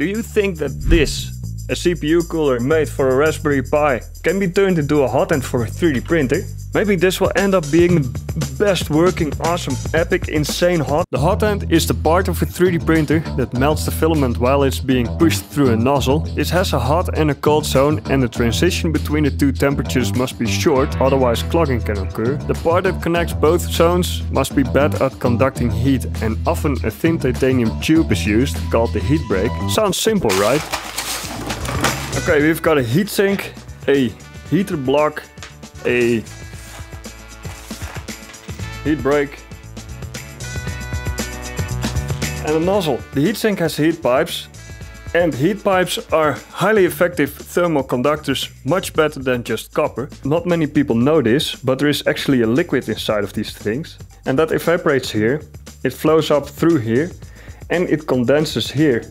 Do you think that this, a CPU cooler made for a Raspberry Pi, can be turned into a hot end for a 3D printer? Maybe this will end up being the best working, awesome, epic, insane hot. The hot end is the part of a 3D printer that melts the filament while it's being pushed through a nozzle. It has a hot and a cold zone and the transition between the two temperatures must be short, otherwise clogging can occur. The part that connects both zones must be bad at conducting heat and often a thin titanium tube is used, called the heat break. Sounds simple, right? Okay, we've got a heatsink, a heater block, a heat break, and a nozzle. The heatsink has heat pipes, and heat pipes are highly effective thermal conductors, much better than just copper. Not many people know this, but there is actually a liquid inside of these things, and that evaporates here, it flows up through here, and it condenses here,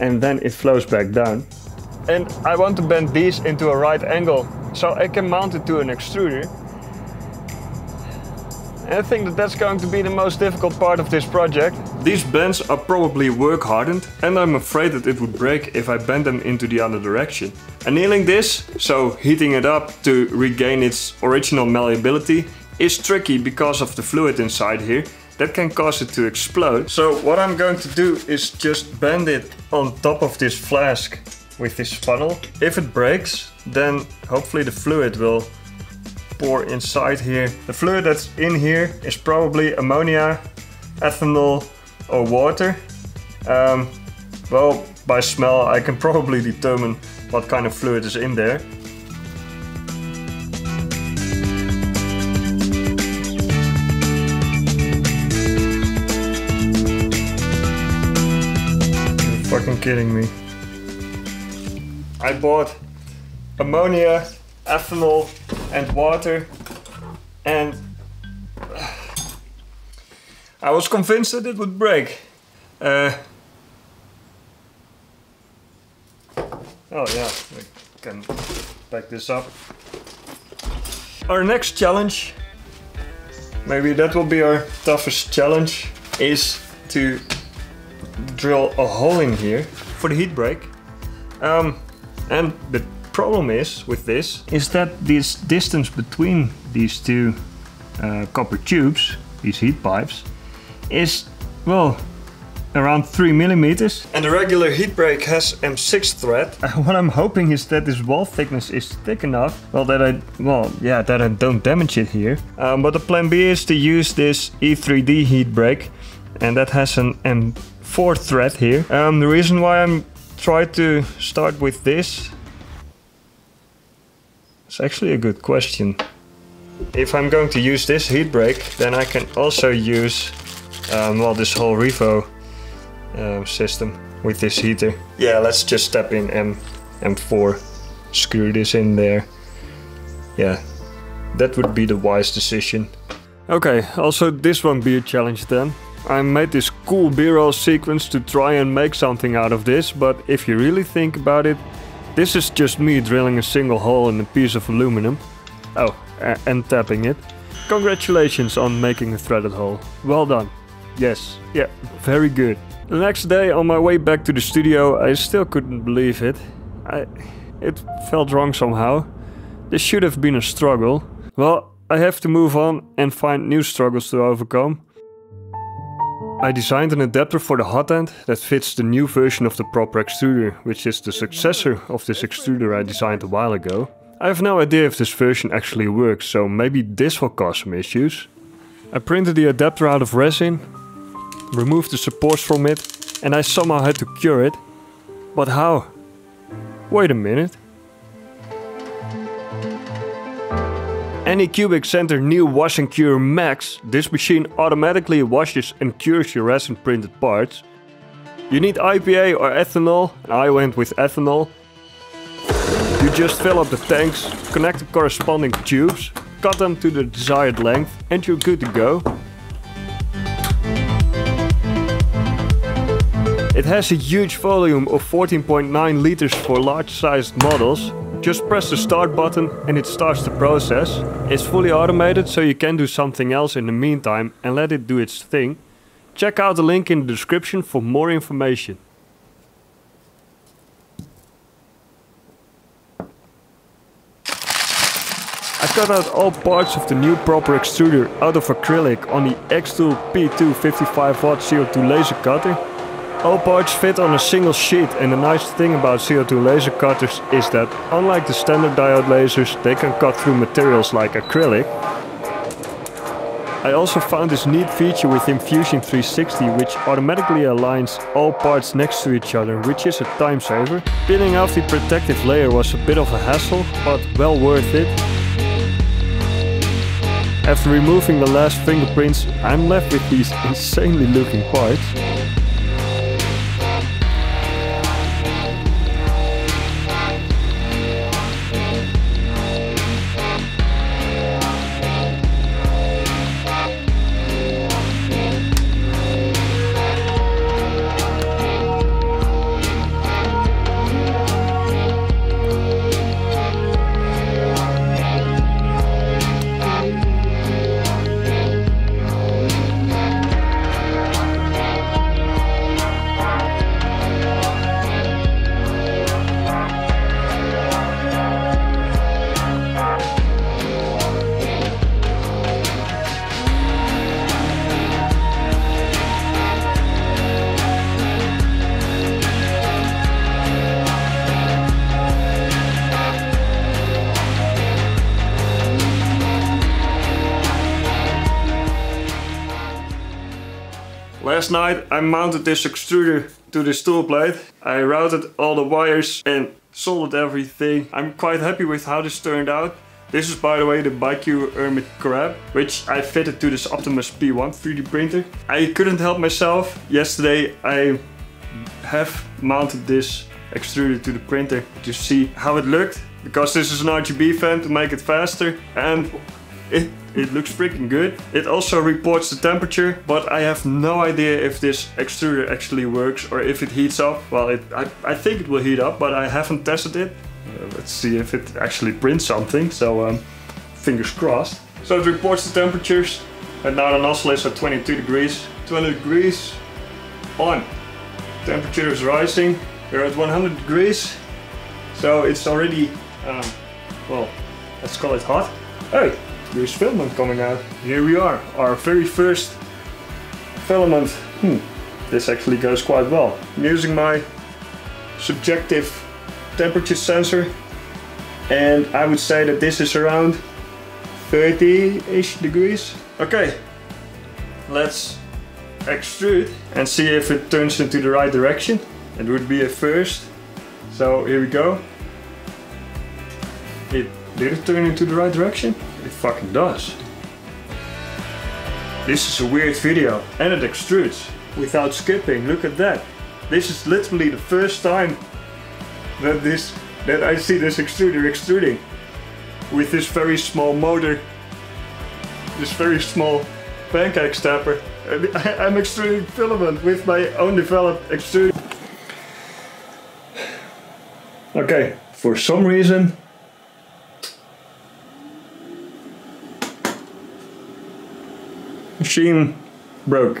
and then it flows back down. And I want to bend these into a right angle, so I can mount it to an extruder, and I think that that's going to be the most difficult part of this project. These bends are probably work hardened and I'm afraid that it would break if I bend them into the other direction. Annealing this, so heating it up to regain its original malleability, is tricky because of the fluid inside here that can cause it to explode. So what I'm going to do is just bend it on top of this flask with this funnel. If it breaks, then hopefully the fluid will pour inside here. The fluid that's in here is probably ammonia, ethanol or water. Um, well, by smell I can probably determine what kind of fluid is in there. You're fucking kidding me. I bought ammonia, ethanol and water and I was convinced that it would break. Uh, oh yeah, we can back this up. Our next challenge, maybe that will be our toughest challenge, is to drill a hole in here for the heat break. Um, and the problem is with this is that this distance between these two uh, copper tubes, these heat pipes, is well around 3 millimeters. And the regular heat break has M6 thread. what I'm hoping is that this wall thickness is thick enough, well that I, well yeah, that I don't damage it here. Um, but the plan B is to use this E3D heat break and that has an M4 thread here. Um, the reason why I'm trying to start with this it's actually a good question. If I'm going to use this heat break, then I can also use um, well this whole Revo uh, system with this heater. Yeah, let's just step in M M4, screw this in there. Yeah, that would be the wise decision. Okay, also this won't be a challenge then. I made this cool b-roll sequence to try and make something out of this, but if you really think about it, this is just me drilling a single hole in a piece of aluminum. Oh, and tapping it. Congratulations on making a threaded hole. Well done. Yes, yeah, very good. The next day on my way back to the studio I still couldn't believe it. I... it felt wrong somehow. This should have been a struggle. Well, I have to move on and find new struggles to overcome. I designed an adapter for the hot end that fits the new version of the proper extruder, which is the successor of this extruder I designed a while ago. I have no idea if this version actually works, so maybe this will cause some issues. I printed the adapter out of resin, removed the supports from it, and I somehow had to cure it. But how? Wait a minute. Anycubic Center new Wash and Cure Max, this machine automatically washes and cures your resin printed parts. You need IPA or ethanol, I went with ethanol. You just fill up the tanks, connect the corresponding tubes, cut them to the desired length and you're good to go. It has a huge volume of 14.9 liters for large sized models just press the start button and it starts the process. It's fully automated so you can do something else in the meantime and let it do its thing. Check out the link in the description for more information. I cut out all parts of the new proper extruder out of acrylic on the xTool P2 55W CO2 laser cutter all parts fit on a single sheet and the nice thing about CO2 laser cutters is that unlike the standard diode lasers they can cut through materials like acrylic I also found this neat feature within Fusion 360 which automatically aligns all parts next to each other, which is a time saver. Peeling off the protective layer was a bit of a hassle, but well worth it. After removing the last fingerprints, I'm left with these insanely looking parts. Last night I mounted this extruder to this tool plate. I routed all the wires and soldered everything. I'm quite happy with how this turned out. This is by the way the BIQU Hermit Crab, which I fitted to this Optimus P1 3D printer. I couldn't help myself. Yesterday I have mounted this extruder to the printer to see how it looked. Because this is an RGB fan to make it faster and it, it looks freaking good. It also reports the temperature, but I have no idea if this extruder actually works or if it heats up. Well, it, I, I think it will heat up, but I haven't tested it. Uh, let's see if it actually prints something, so um, fingers crossed. So it reports the temperatures, and now the nozzle is at 22 degrees. 20 degrees on. Temperature is rising. We're at 100 degrees, so it's already, um, well, let's call it hot. Hey, there's filament coming out. Here we are, our very first filament. Hmm, this actually goes quite well. I'm using my subjective temperature sensor and I would say that this is around 30-ish degrees. Okay, let's extrude and see if it turns into the right direction. It would be a first. So here we go. It did it turn into the right direction? It fucking does. This is a weird video and it extrudes without skipping. Look at that. This is literally the first time that this that I see this extruder extruding with this very small motor, this very small pancake stepper. I'm extruding filament with my own developed extruder. Okay, for some reason machine broke.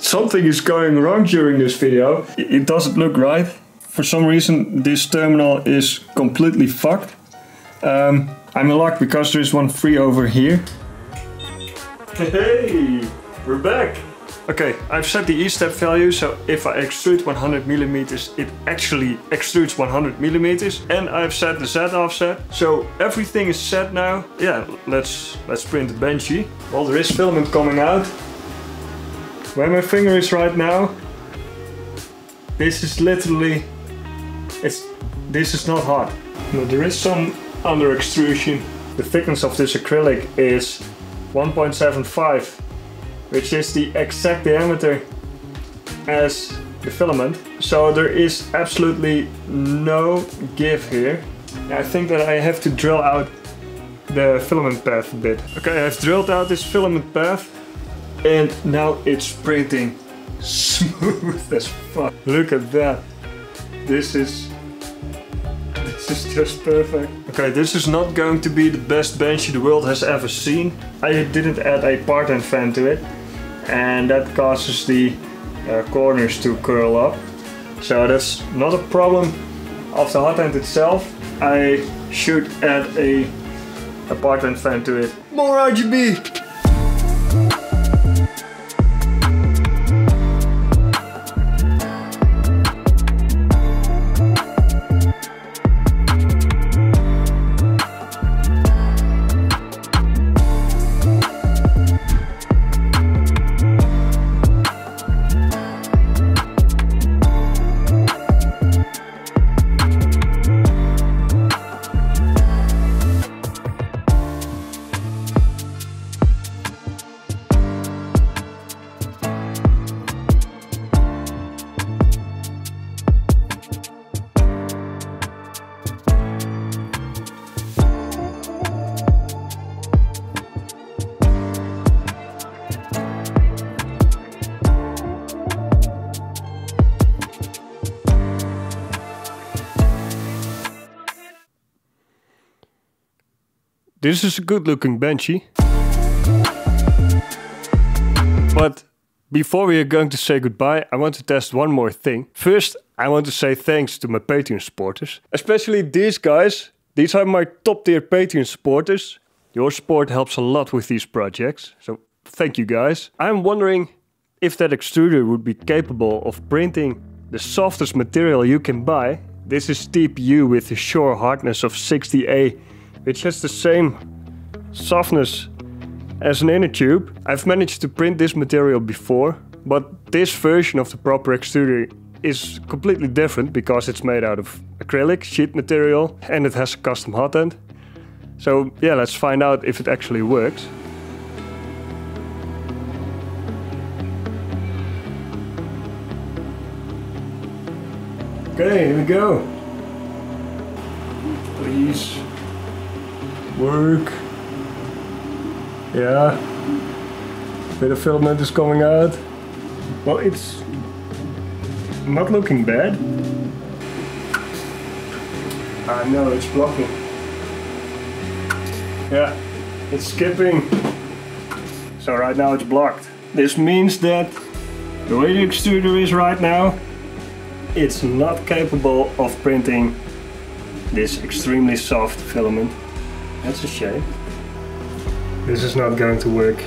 Something is going wrong during this video. It doesn't look right. For some reason this terminal is completely fucked. Um, I'm in luck because there is one free over here. Hey, we're back. Okay, I've set the E-step value, so if I extrude 100 millimeters, it actually extrudes 100 millimeters. And I've set the Z offset, so everything is set now. Yeah, let's let's print the Banshee. Well, there is filament coming out. Where my finger is right now, this is literally, it's this is not hot. No, there is some under extrusion. The thickness of this acrylic is 1.75 which is the exact diameter as the filament. So there is absolutely no give here. I think that I have to drill out the filament path a bit. Okay, I've drilled out this filament path and now it's printing smooth as fuck. Look at that. This is this is just perfect. Okay, this is not going to be the best Banshee the world has ever seen. I didn't add a part-end fan to it. And that causes the uh, corners to curl up. So that's not a problem. of the hot end itself, I should add a apartment fan to it. More RGB! This is a good looking Banshee. But before we are going to say goodbye, I want to test one more thing. First, I want to say thanks to my Patreon supporters. Especially these guys. These are my top tier Patreon supporters. Your support helps a lot with these projects. So thank you guys. I'm wondering if that extruder would be capable of printing the softest material you can buy. This is TPU with a Shore hardness of 60A which has the same softness as an inner tube. I've managed to print this material before, but this version of the proper extruder is completely different because it's made out of acrylic sheet material and it has a custom hot end. So yeah, let's find out if it actually works. Okay, here we go. Please work. Yeah. Bit of filament is coming out. Well, it's not looking bad. I know it's blocking. Yeah, it's skipping. So right now it's blocked. This means that the way the extruder is right now, it's not capable of printing this extremely soft filament. That's a shame. This is not going to work.